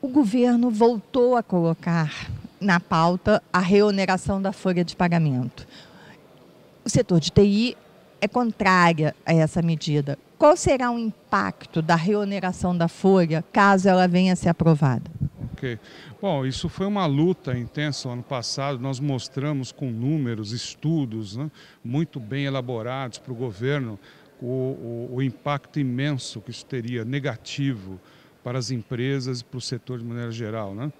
O governo voltou a colocar na pauta a reoneração da folha de pagamento. O setor de TI é contrária a essa medida. Qual será o impacto da reoneração da folha caso ela venha a ser aprovada? Ok. Bom, isso foi uma luta intensa ano passado. Nós mostramos com números, estudos né, muito bem elaborados para o governo o, o, o impacto imenso que isso teria negativo para as empresas e para o setor de maneira geral. Né?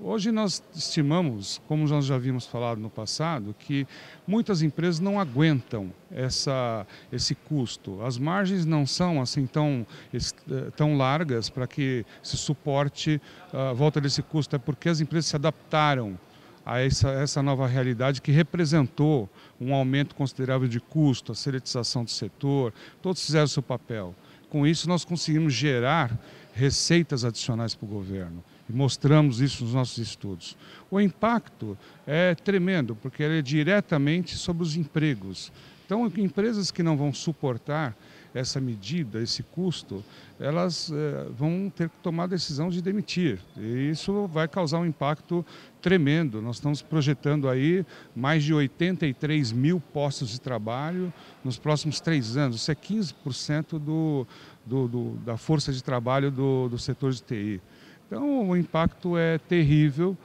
Hoje nós estimamos, como nós já havíamos falado no passado, que muitas empresas não aguentam essa, esse custo. As margens não são assim tão, eh, tão largas para que se suporte a volta desse custo, é porque as empresas se adaptaram a essa, essa nova realidade que representou um aumento considerável de custo, a seletização do setor, todos fizeram seu papel. Com isso, nós conseguimos gerar receitas adicionais para o governo mostramos isso nos nossos estudos. O impacto é tremendo, porque ele é diretamente sobre os empregos. Então, empresas que não vão suportar essa medida, esse custo, elas eh, vão ter que tomar a decisão de demitir. E isso vai causar um impacto tremendo. Nós estamos projetando aí mais de 83 mil postos de trabalho nos próximos três anos. Isso é 15% do, do, do, da força de trabalho do, do setor de TI. Então, o impacto é terrível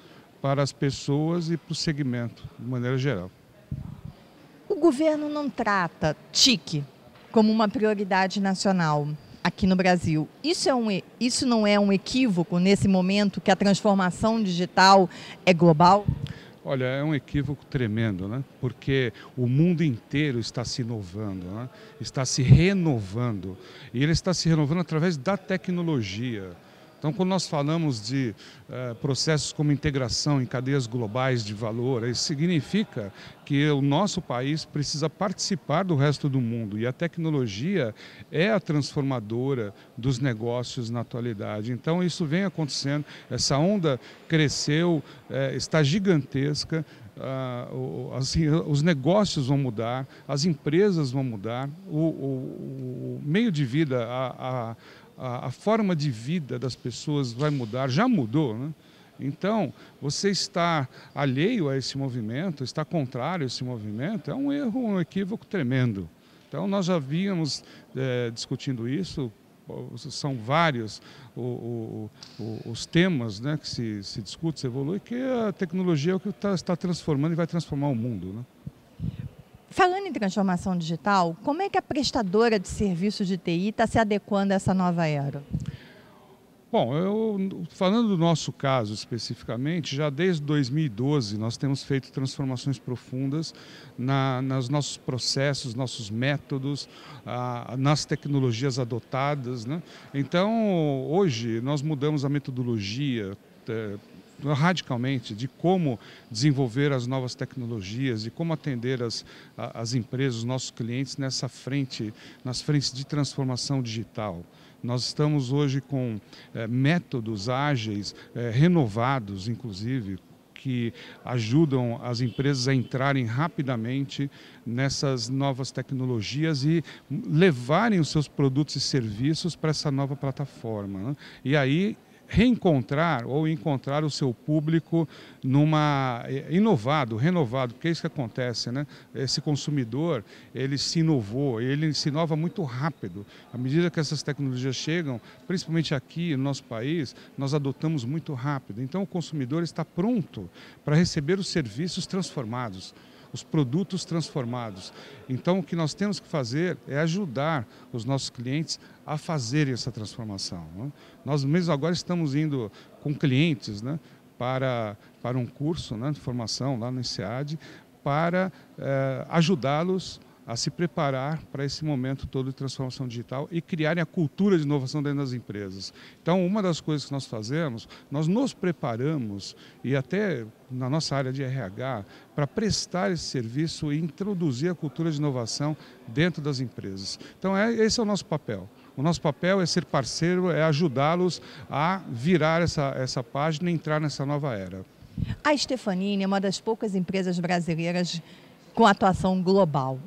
para as pessoas e para o segmento, de maneira geral. Governo não trata TIC como uma prioridade nacional aqui no Brasil. Isso, é um, isso não é um equívoco nesse momento que a transformação digital é global? Olha, é um equívoco tremendo, né? porque o mundo inteiro está se inovando, né? está se renovando. E ele está se renovando através da tecnologia. Então, quando nós falamos de uh, processos como integração em cadeias globais de valor, isso significa que o nosso país precisa participar do resto do mundo e a tecnologia é a transformadora dos negócios na atualidade. Então, isso vem acontecendo, essa onda cresceu, uh, está gigantesca. Uh, os negócios vão mudar, as empresas vão mudar, o, o, o meio de vida, a, a a, a forma de vida das pessoas vai mudar, já mudou, né? Então, você está alheio a esse movimento, está contrário a esse movimento, é um erro, um equívoco tremendo. Então, nós já vínhamos é, discutindo isso, são vários o, o, o, os temas né, que se, se discute, se evolui, que a tecnologia é o que está, está transformando e vai transformar o mundo. Né? Falando em transformação digital, como é que a prestadora de serviços de TI está se adequando a essa nova era? Bom, eu, falando do nosso caso especificamente, já desde 2012 nós temos feito transformações profundas na, nos nossos processos, nossos métodos, ah, nas tecnologias adotadas. Né? Então, hoje nós mudamos a metodologia, radicalmente de como desenvolver as novas tecnologias, de como atender as, as empresas, os nossos clientes nessa frente, nas frentes de transformação digital. Nós estamos hoje com é, métodos ágeis, é, renovados, inclusive, que ajudam as empresas a entrarem rapidamente nessas novas tecnologias e levarem os seus produtos e serviços para essa nova plataforma. Né? E aí reencontrar ou encontrar o seu público numa eh, inovado, renovado, porque é isso que acontece, né? Esse consumidor, ele se inovou, ele se inova muito rápido. À medida que essas tecnologias chegam, principalmente aqui no nosso país, nós adotamos muito rápido. Então o consumidor está pronto para receber os serviços transformados os produtos transformados. Então, o que nós temos que fazer é ajudar os nossos clientes a fazerem essa transformação. Né? Nós mesmo agora estamos indo com clientes né, para, para um curso né, de formação lá no INSEAD para eh, ajudá-los a se preparar para esse momento todo de transformação digital e criarem a cultura de inovação dentro das empresas. Então, uma das coisas que nós fazemos, nós nos preparamos e até na nossa área de RH para prestar esse serviço e introduzir a cultura de inovação dentro das empresas. Então, é, esse é o nosso papel. O nosso papel é ser parceiro, é ajudá-los a virar essa, essa página e entrar nessa nova era. A Stefanini é uma das poucas empresas brasileiras com atuação global.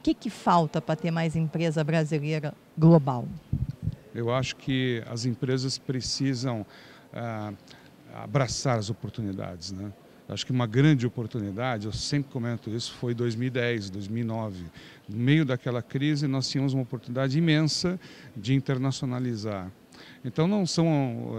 O que, que falta para ter mais empresa brasileira global? Eu acho que as empresas precisam ah, abraçar as oportunidades. Né? Acho que uma grande oportunidade, eu sempre comento isso, foi 2010, 2009. No meio daquela crise, nós tínhamos uma oportunidade imensa de internacionalizar. Então não são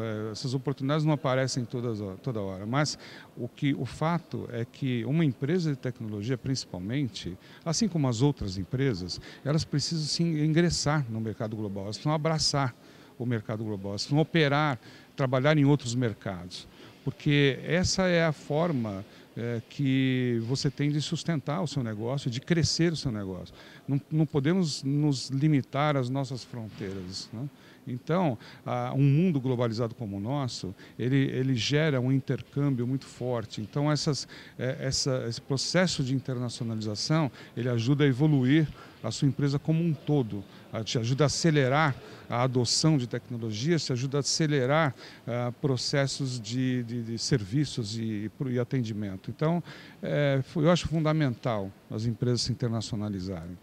eh, essas oportunidades não aparecem todas toda hora, mas o que o fato é que uma empresa de tecnologia, principalmente, assim como as outras empresas, elas precisam ingressar no mercado global, elas precisam abraçar o mercado global, elas precisam operar, trabalhar em outros mercados porque essa é a forma é, que você tem de sustentar o seu negócio, de crescer o seu negócio. Não, não podemos nos limitar às nossas fronteiras. Né? Então, um mundo globalizado como o nosso, ele, ele gera um intercâmbio muito forte. Então, essas, é, essa, esse processo de internacionalização, ele ajuda a evoluir a sua empresa como um todo, te ajuda a acelerar a adoção de tecnologias, te ajuda a acelerar uh, processos de, de, de serviços e, e, atendimento. Então, é, eu acho fundamental as empresas se internacionalizarem.